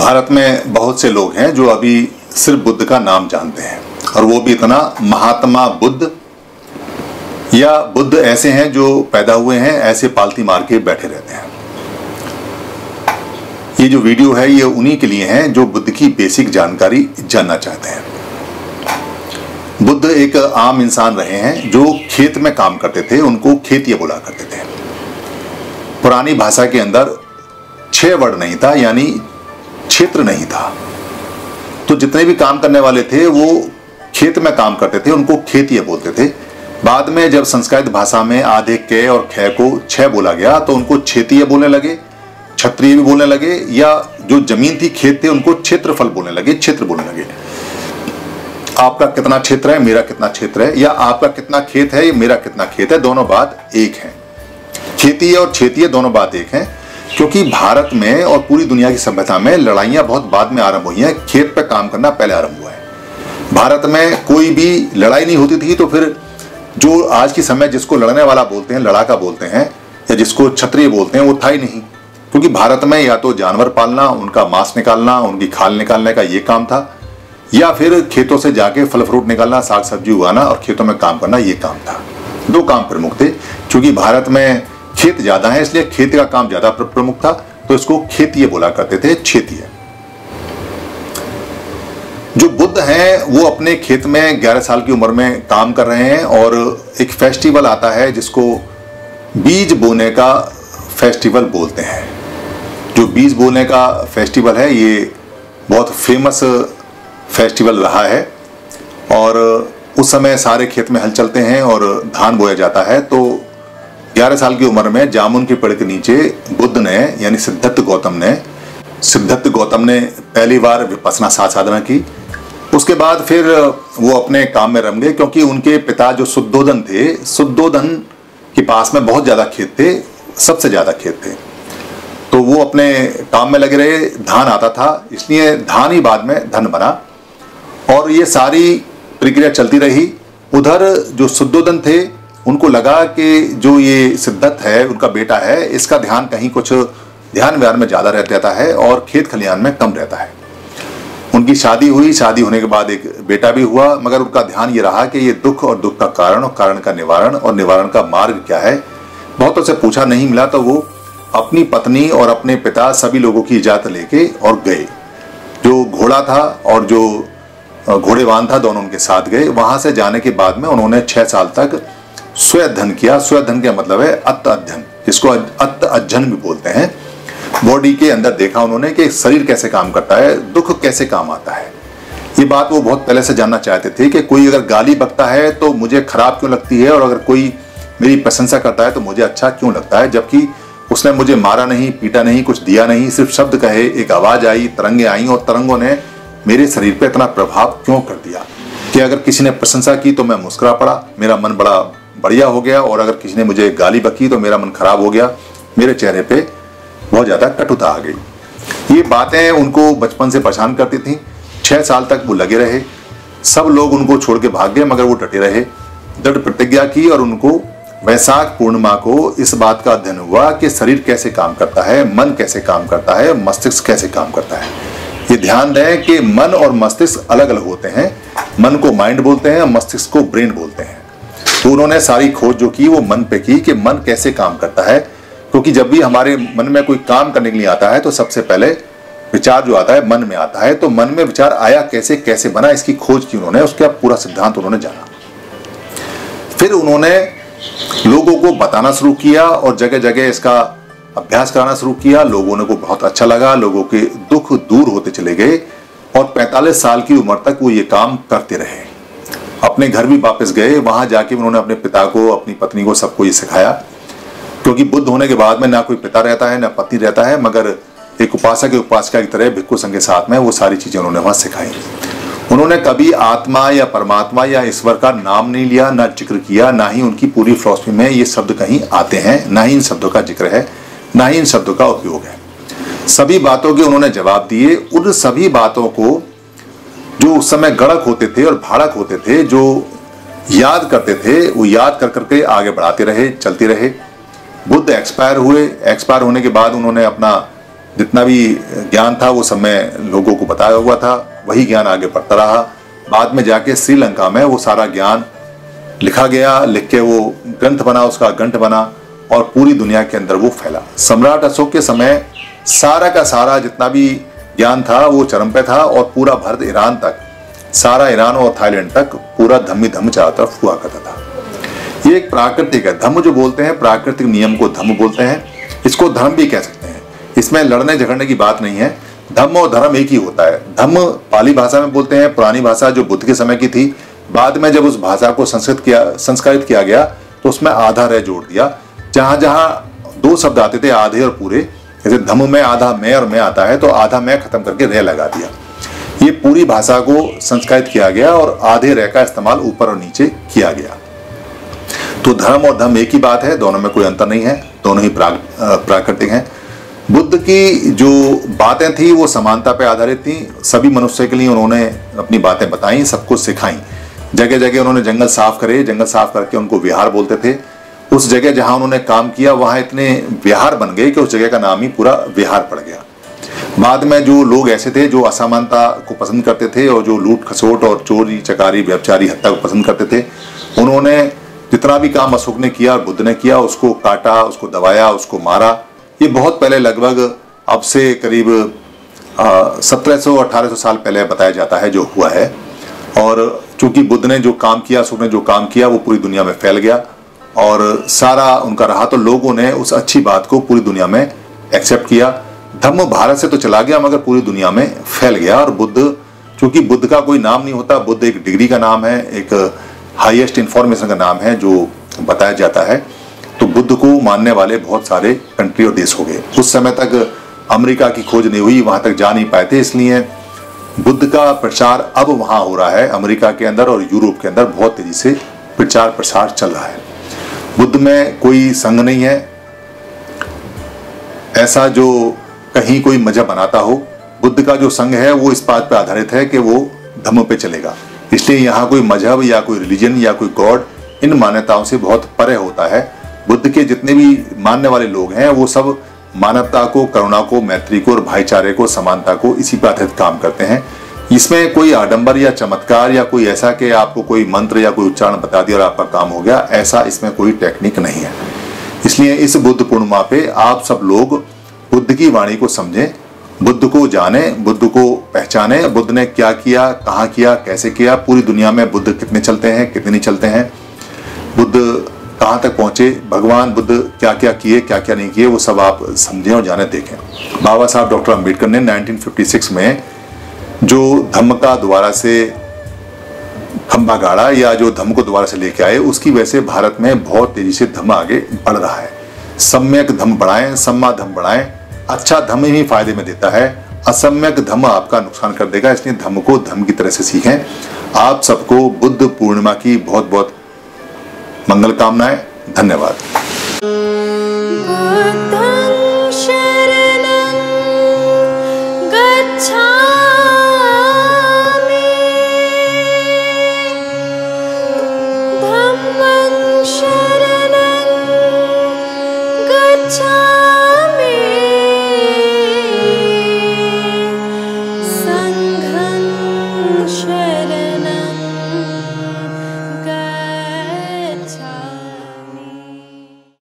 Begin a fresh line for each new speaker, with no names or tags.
भारत में बहुत से लोग हैं जो अभी सिर्फ़ बुद्ध का नाम जानते हैं। और वो भी इतना महात्मा बुद्ध। या बुद्ध ऐसे हैं जो पैदा हुए हैं, ऐसे पालती मार के बैठे रहते हैं। ये जो वीडियो है, ये उन्हीं के लिए है जो बुद्ध की बेसिक जानकारी जानना चाहते हैं। बुद्ध एक आम इंसान रहे हैं जो खेत में काम करते थे, उनको खेतिया बोला करते थे। पुरानी भाषा के अंदर छह वर्ड नहीं था, यानी क्षेत्र नहीं था। तो जितने भी काम करने वाले थे, वो खेत में काम करते थे, उनको खेतिया बोलते थे। बाद में जब संस्कृत भाषा में आधे के और ख को छह बोला गया तो उनको क्षेत्रीय बोलने लगे, क्षत्रिय भी बोलने लगे, या जो ज़मीन थी, खेत थे, उनको क्षेत्रफल बोलने लगे, क्षेत्र बोलने लगे। आपका कितना क्षेत्र है, मेरा कितना क्षेत्र है, या आपका कितना खेत है, या मेरा कितना खेत है, दोनों बात एक है। खेती और क्षेत्रीय दोनों बात एक है। क्योंकि भारत में और पूरी दुनिया की सभ्यता में लड़ाइयाँ बहुत बाद में आरंभ हुई हैं, खेत पर काम करना पहले आरंभ हुआ है। भारत में कोई भी लड़ाई नहीं होती थी तो फिर जो आज की समय जिसको लड़ने वाला बोलते हैं, लड़ाका बोलते हैं, या जिसको क्षत्रिय बोलते हैं, वो था ही नहीं। क्योंकि भारत में या तो जानवर पालना, उनका मांस निकालना, उनकी खाल निकालने का ये काम था, या फिर खेतों से जाके फल फ्रूट निकालना, साग सब्ज़ी उगाना और खेतों में काम करना, ये काम था। दो काम प्रमुख थे, क्योंकि भारत में खेत ज़्यादा है, इसलिए खेती का काम ज़्यादा प्रमुख था तो इसको खेतीय बोला करते थे क्षेत्रीय जो बुद्ध हैं, वो अपने खेत में 11 साल की उम्र में काम कर रहे हैं और एक फेस्टिवल आता है जिसको बीज बोने का फेस्टिवल बोलते हैं। जो बीज बोने का फेस्टिवल है, ये बहुत फ़ेमस फेस्टिवल रहा है और उस समय सारे खेत में हल चलते हैं और धान बोया जाता है तो 11 साल की उम्र में जामुन के पेड़ के नीचे बुद्ध ने, यानी सिद्धत्त गौतम ने सिद्धत्त गौतम ने पहली बार विपसना साधना की। उसके बाद फिर वो अपने काम में रम गए, क्योंकि उनके पिता जो शुद्धोधन थे, शुद्धोधन के पास में बहुत ज़्यादा खेत थे, सबसे ज़्यादा खेत थे। तो वो अपने काम में लगे रहे, धान आता था, इसलिए धान ही बाद में धन बना। और ये सारी प्रक्रिया चलती रही। उधर जो शुद्धोधन थे उनको लगा कि जो ये सिद्धत है, उनका बेटा है, इसका ध्यान कहीं कुछ ध्यान व्यान में ज़्यादा रह जाता है और खेत खलिहान में कम रहता है। उनकी शादी हुई, शादी होने के बाद एक बेटा भी हुआ, मगर उनका ध्यान ये रहा कि ये दुख और दुख का कारण और कारण का निवारण और निवारण का मार्ग क्या है। बहुतों से पूछा नहीं मिला तो वो अपनी पत्नी और अपने पिता सभी लोगों की इजाज़त लेके और गए। जो घोड़ा था और जो घोड़ेवान था, दोनों उनके साथ गए। वहाँ से जाने के बाद में उन्होंने छह साल तक स्वयं किया। स्वयं का मतलब है अत्त अध्ययन। जिसको अत्त अध्ययन भी बोलते हैं। बॉडी के अंदर देखा उन्होंने कि शरीर कैसे काम करता है, दुख कैसे काम आता है। ये बात वो बहुत पहले से जानना चाहते थे कि कोई अगर गाली बकता है तो मुझे खराब क्यों लगती है और अगर कोई मेरी प्रशंसा करता है तो मुझे अच्छा क्यों लगता है, जबकि उसने मुझे मारा नहीं, पीटा नहीं, कुछ दिया नहीं, सिर्फ़ शब्द कहे, एक आवाज़ आई, तरंगे आई और तरंगों ने मेरे शरीर पर इतना प्रभाव क्यों कर दिया कि अगर किसी ने प्रशंसा की तो मैं मुस्कुरा पड़ा, मेरा मन बड़ा बढ़िया हो गया और अगर किसी ने मुझे गाली बकी तो मेरा मन खराब हो गया, मेरे चेहरे पे बहुत ज़्यादा कटुता आ गई। ये बातें उनको बचपन से परेशान करती थी। छह साल तक वो लगे रहे। सब लोग उनको छोड़ के भाग गए, मगर वो डटे रहे। दृढ़ प्रतिज्ञा की और उनको वैशाख पूर्णिमा को इस बात का अध्ययन हुआ कि शरीर कैसे काम करता है, मन कैसे काम करता है, मस्तिष्क कैसे काम करता है। ये ध्यान दें कि मन और मस्तिष्क अलग अलग होते हैं। मन को माइंड बोलते हैं, मस्तिष्क को ब्रेन बोलते हैं। तो उन्होंने सारी खोज जो की वो मन पे की कि मन कैसे काम करता है, क्योंकि जब भी हमारे मन में कोई काम करने के लिए आता है तो सबसे पहले विचार जो आता है मन में आता है तो मन में विचार आया कैसे कैसे बना, इसकी खोज की उन्होंने, उसका पूरा सिद्धांत उन्होंने जाना। फिर उन्होंने लोगों को बताना शुरू किया और जगह जगह इसका अभ्यास कराना शुरू किया। लोगों ने को बहुत अच्छा लगा, लोगों के दुख दूर होते चले गए और 45 साल की उम्र तक वो ये काम करते रहे। अपने घर भी वापस गए, वहाँ जाके उन्होंने अपने पिता को, अपनी पत्नी को सबको ये सिखाया। क्योंकि बुद्ध होने के बाद में ना कोई पिता रहता है, ना पत्नी रहता है, मगर एक उपासक उपासिका की तरह भिक्खु संघ के साथ में वो सारी चीज़ें उन्होंने वहाँ सिखाई। उन्होंने कभी आत्मा या परमात्मा या ईश्वर का नाम नहीं लिया, ना ज़िक्र किया, ना ही उनकी पूरी फिलोसफी में ये शब्द कहीं आते हैं, ना ही इन शब्दों का ज़िक्र है, ना ही इन शब्दों का उपयोग है। सभी बातों के उन्होंने जवाब दिए। उन सभी बातों को जो उस समय गड़क होते थे और भाड़क होते थे, जो याद करते थे, वो याद कर करके आगे बढ़ाते रहे, चलते रहे। बुद्ध एक्सपायर हुए। एक्सपायर होने के बाद उन्होंने अपना जितना भी ज्ञान था, वो समय लोगों को बताया हुआ था। वही ज्ञान आगे बढ़ता रहा। बाद में जाके श्रीलंका में वो सारा ज्ञान लिखा गया, लिख के वो ग्रंथ बना, उसका ग्रंथ बना और पूरी दुनिया के अंदर वो फैला। सम्राट अशोक के समय सारा का सारा जितना भी ज्ञान था, वो चरम पे था और पूरा भारत ईरान तक, सारा ईरान और थाईलैंड तक पूरा धम्मी धम्म चारों तरफ़ हुआ करता था। ये एक प्राकृतिक है। धम्म जो बोलते हैं, प्राकृतिक नियम को धम्म बोलते हैं। इसको धर्म भी कह सकते हैं। इसमें लड़ने झगड़ने की बात नहीं है। धम्म और धर्म एक ही होता है। धम्म पाली भाषा में बोलते हैं, पुरानी भाषा जो बुद्ध के समय की थी, बाद में जब उस भाषा को संस्कृत किया, संस्कारित किया गया तो उसमें आधा रह जोड़ दिया। जहाँ जहाँ दो शब्द आते थे, आधे और पूरे जैसे धम्म में आधा मैं और मैं आता है तो आधा मैं खत्म करके रह लगा दिया। ये पूरी भाषा को संस्कारित किया गया और आधे रह का इस्तेमाल ऊपर और नीचे किया गया। तो धर्म और धर्म एक ही बात है, दोनों में कोई अंतर नहीं है, दोनों ही प्राकृतिक हैं। बुद्ध की जो बातें थी, वो समानता पे आधारित थी। सभी मनुष्य के लिए उन्होंने अपनी बातें बताई, सबको सिखाई। जगह जगह उन्होंने जंगल साफ़ करे, जंगल साफ़ करके उनको विहार बोलते थे। उस जगह जहाँ उन्होंने काम किया, वहाँ इतने विहार बन गए कि उस जगह का नाम ही पूरा विहार पड़ गया। बाद में जो लोग ऐसे थे जो असमानता को पसंद करते थे और जो लूट खसोट और चोरी, चकारी व्यवचारी हत्या को पसंद करते थे, उन्होंने जितना भी काम अशोक ने किया और बुद्ध ने किया, उसको काटा, उसको दबाया, उसको मारा। ये बहुत पहले लगभग अब से करीब सत्रह सौ, अठारह साल पहले बताया जाता है जो हुआ है। और चूँकि बुद्ध ने जो काम किया, अशोक ने जो काम किया, वो पूरी दुनिया में फैल गया। और सारा उनका रहा तो लोगों ने उस अच्छी बात को पूरी दुनिया में एक्सेप्ट किया। धम्म भारत से तो चला गया, मगर पूरी दुनिया में फैल गया। और बुद्ध, चूँकि बुद्ध का कोई नाम नहीं होता, बुद्ध एक डिग्री का नाम है, एक हाईएस्ट इंफॉर्मेशन का नाम है, जो बताया जाता है। तो बुद्ध को मानने वाले बहुत सारे कंट्री और देश हो गए। उस समय तक अमेरिका की खोज नहीं हुई, वहाँ तक जा नहीं पाए थे, इसलिए बुद्ध का प्रचार अब वहाँ हो रहा है, अमेरिका के अंदर और यूरोप के अंदर बहुत तेज़ी से प्रचार प्रसार चल रहा है। बुद्ध में कोई संघ नहीं है। ऐसा जो कहीं कोई मज़हब बनाता हो, बुद्ध का जो संघ है, वो इस बात पर आधारित है कि वो धम्म पे चलेगा। इसलिए यहाँ कोई मज़हब या कोई रिलीजन या कोई गॉड इन मान्यताओं से बहुत परे होता है। बुद्ध के जितने भी मानने वाले लोग हैं, वो सब मानवता को, करुणा को, मैत्री को और भाईचारे को, समानता को इसी पर आधारित काम करते हैं। इसमें कोई आडंबर या चमत्कार या कोई ऐसा कि आपको कोई मंत्र या कोई उच्चारण बता दिया और आपका काम हो गया, ऐसा इसमें कोई टेक्निक नहीं है। इसलिए इस बुद्ध पूर्णिमा पे आप सब लोग बुद्ध की वाणी को समझें, बुद्ध को जाने, बुद्ध को पहचाने, बुद्ध ने क्या किया, कहाँ किया, कैसे किया, पूरी दुनिया में बुद्ध कितने चलते हैं, कितने नहीं चलते हैं, बुद्ध कहाँ तक पहुँचे, भगवान बुद्ध क्या क्या किए क्या क्या नहीं किए, वो सब आप समझें और जाने, देखें। बाबा साहब डॉक्टर अंबेडकर ने 1956 में जो धम्म का दोबारा से खंभा गाड़ा या जो धम्म को दोबारा से लेके आए, उसकी वजह से भारत में बहुत तेज़ी से धम्म आगे बढ़ रहा है। सम्यक धम्म बढ़ाएँ, सम्मा धम्म बढ़ाएँ अच्छा धम्म ही फ़ायदे में देता है। असम्यक धम्म आपका नुकसान कर देगा, इसलिए धम्म को धम्म की तरह से सीखें। आप सबको बुद्ध पूर्णिमा की बहुत बहुत मंगल कामनाएँ। धन्यवाद।